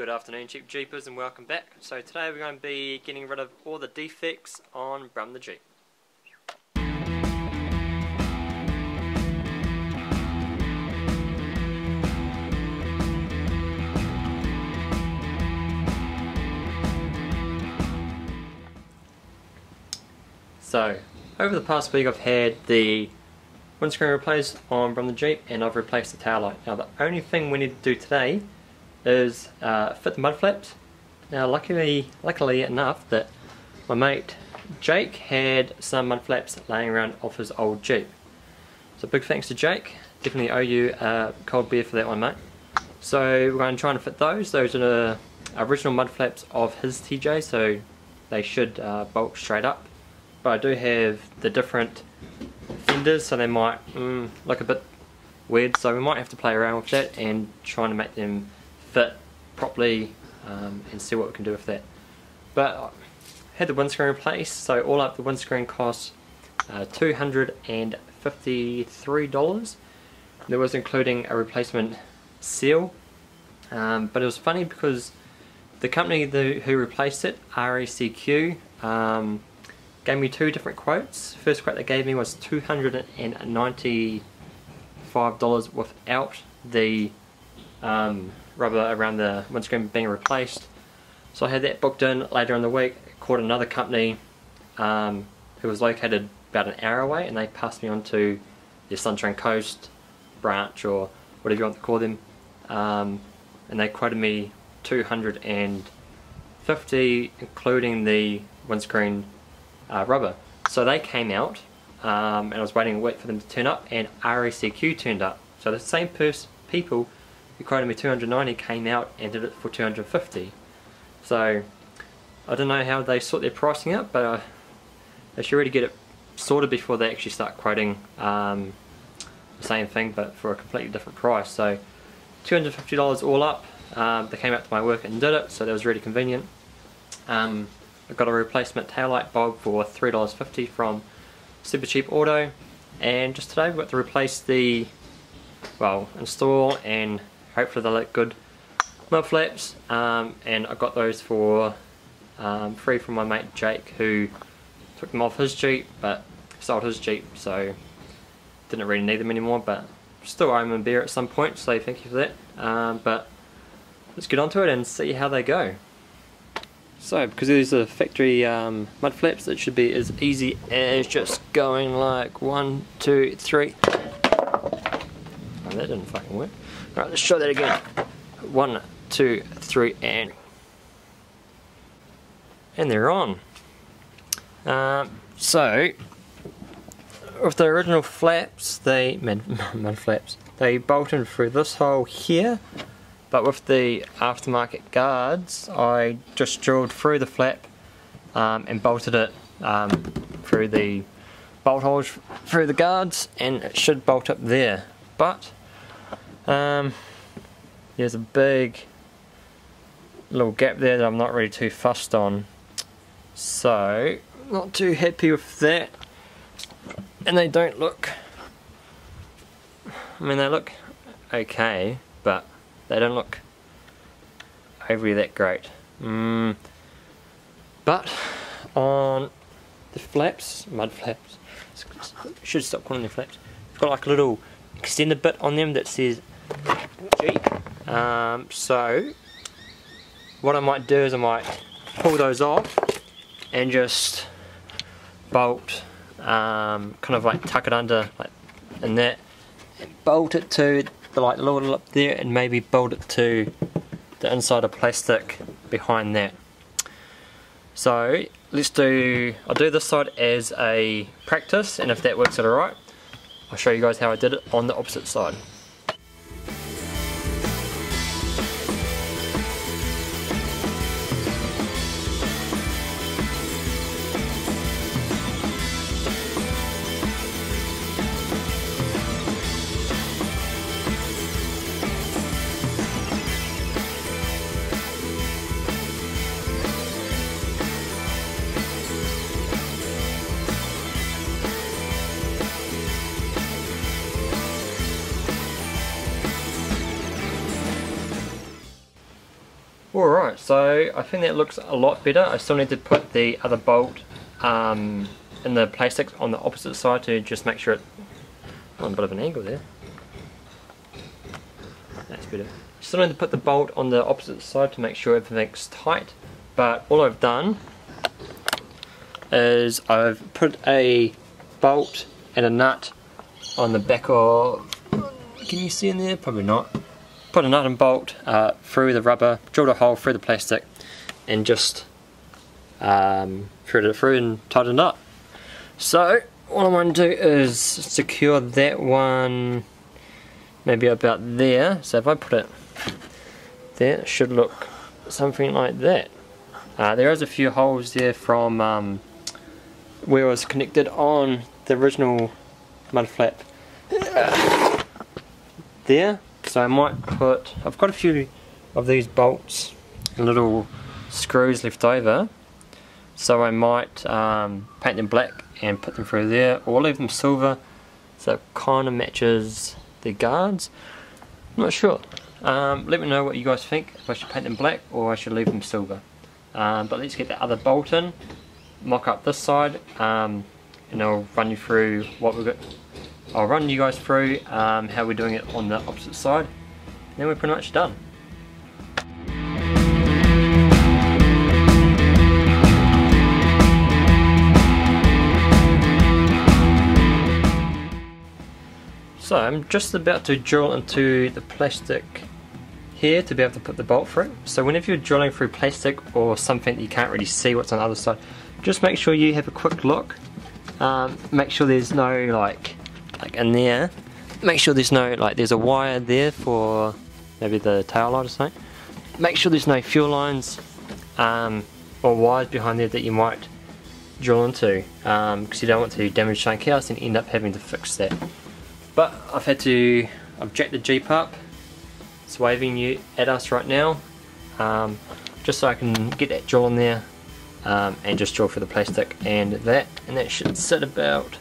Good afternoon Cheap Jeepers and welcome back. So today we're going to be getting rid of all the defects on Brum the Jeep. So, over the past week I've had the windscreen replaced on Brum the Jeep and I've replaced the tail light. Now the only thing we need to do today is uh, fit the mud flaps. Now luckily, luckily enough that my mate Jake had some mud flaps laying around off his old Jeep. So big thanks to Jake, definitely owe you a cold beer for that one mate. So we're going to try and fit those, those are the original mud flaps of his TJ so they should uh, bolt straight up. But I do have the different fenders so they might mm, look a bit weird so we might have to play around with that and trying to make them fit properly um, and see what we can do with that. But I had the windscreen replaced, so all up the windscreen cost uh, $253. That was including a replacement seal, um, but it was funny because the company the, who replaced it, RACQ, um, gave me two different quotes. First quote they gave me was $295 without the um, rubber around the windscreen being replaced. So I had that booked in later in the week, called another company um, who was located about an hour away and they passed me on to the Sunshine Coast branch or whatever you want to call them um, and they quoted me 250 including the windscreen uh, rubber. So they came out um, and I was waiting a week for them to turn up and RACQ turned up. So the same people me 290 came out and did it for 250 so I don't know how they sort their pricing out but uh, they should really get it sorted before they actually start quoting um, the same thing but for a completely different price. So $250 all up. Um, they came out to my work and did it so that was really convenient. Um, I got a replacement taillight bulb for $3.50 from Super Cheap Auto and just today we've got to replace the well install and hopefully they look good mud flaps um, and I got those for um, free from my mate Jake who took them off his Jeep but sold his Jeep so didn't really need them anymore but still him a beer at some point so thank you for that um, but let's get onto it and see how they go. So because these are factory um, mud flaps it should be as easy as just going like one, two, three. That didn't fucking work. Alright, let's try that again. One, two, three, and... And they're on. Um, so, with the original flaps, they... Mud, mud flaps. They bolted through this hole here. But with the aftermarket guards, I just drilled through the flap um, and bolted it um, through the bolt holes through the guards and it should bolt up there. But um, there's a big little gap there that I'm not really too fussed on. So, not too happy with that. And they don't look... I mean, they look okay, but they don't look overly that great. Mm. But on the flaps, mud flaps, should stop calling them flaps, got like a little extended bit on them that says. Um, so what I might do is I might pull those off and just bolt, um, kind of like tuck it under like in that, and bolt it to the like little up there and maybe bolt it to the inside of plastic behind that. So let's do, I'll do this side as a practice and if that works out alright, I'll show you guys how I did it on the opposite side. Alright, so I think that looks a lot better. I still need to put the other bolt um, in the plastic on the opposite side to just make sure it on a bit of an angle there. That's better. Still need to put the bolt on the opposite side to make sure everything's tight. But all I've done is I've put a bolt and a nut on the back of can you see in there? Probably not. Put a nut and bolt uh, through the rubber, drilled a hole through the plastic and just um, threaded it through and tightened it up. So all I want to do is secure that one maybe about there. So if I put it there, it should look something like that. Uh, there is a few holes there from um, where it was connected on the original mud flap there. So I might put, I've got a few of these bolts, and little screws left over. So I might um, paint them black and put them through there or leave them silver so it kind of matches the guards. I'm not sure. Um, let me know what you guys think, if I should paint them black or I should leave them silver. Um, but let's get the other bolt in, mock up this side, um, and I'll run you through what we've got. I'll run you guys through um, how we're doing it on the opposite side. Then we're pretty much done. So I'm just about to drill into the plastic here to be able to put the bolt through. So whenever you're drilling through plastic or something that you can't really see what's on the other side, just make sure you have a quick look. Um, make sure there's no like, like in there, make sure there's no, like there's a wire there for maybe the tail light or something. Make sure there's no fuel lines um, or wires behind there that you might drill into because um, you don't want to damage something else and end up having to fix that. But I've had to, I've jacked the Jeep up. It's waving you at us right now. Um, just so I can get that drill in there um, and just drill for the plastic and that. And that should sit about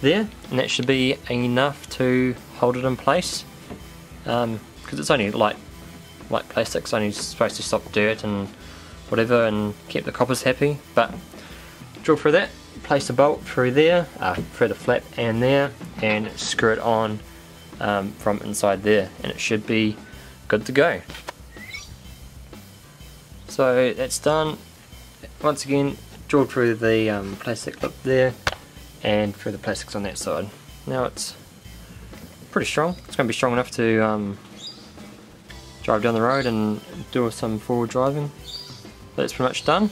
there. And that should be enough to hold it in place. Because um, it's only like light plastic, it's only supposed to stop dirt and whatever and keep the coppers happy. But drill through that place a bolt through there, uh, through the flap and there, and screw it on um, from inside there, and it should be good to go. So that's done. Once again, drill through the um, plastic lip there, and through the plastics on that side. Now it's pretty strong. It's going to be strong enough to um, drive down the road and do some forward driving. That's pretty much done.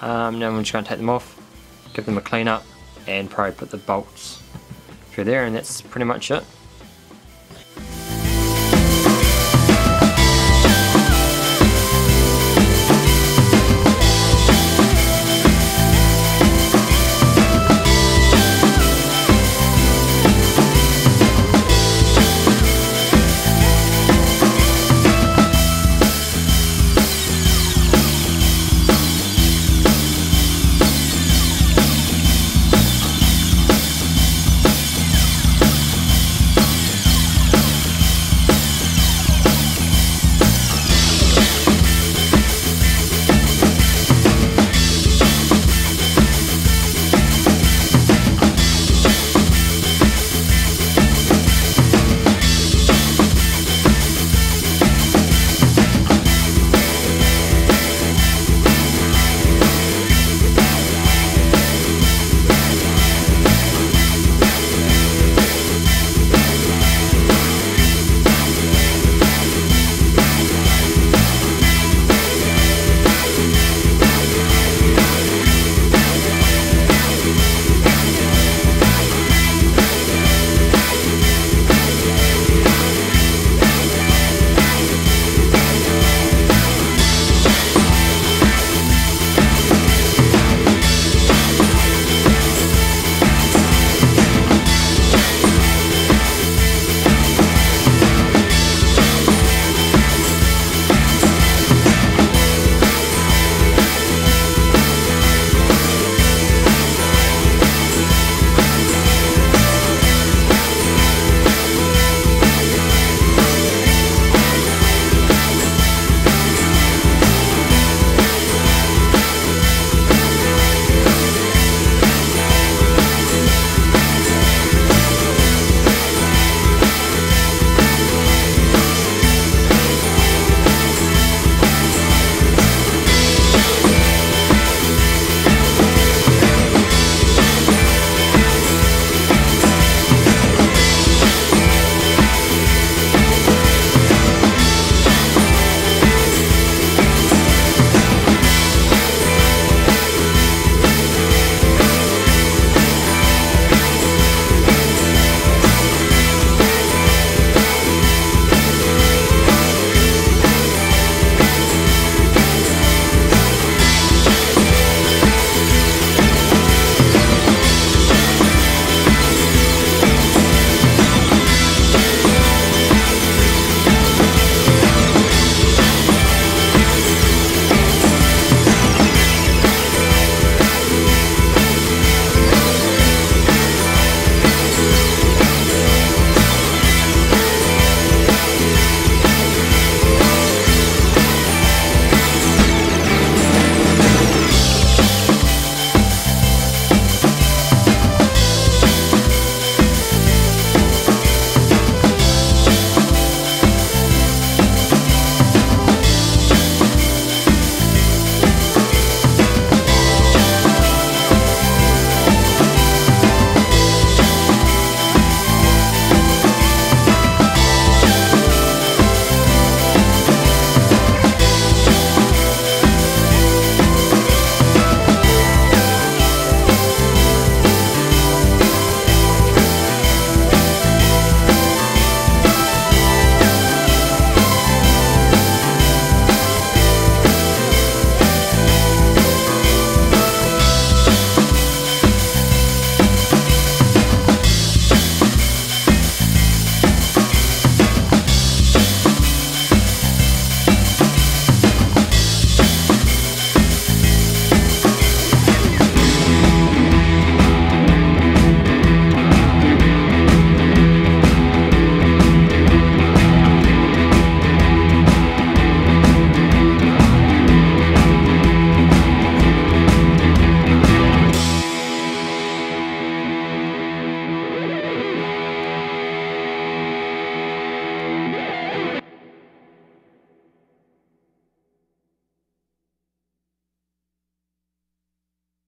Um, now I'm just going to take them off give them a clean up and probably put the bolts through there and that's pretty much it.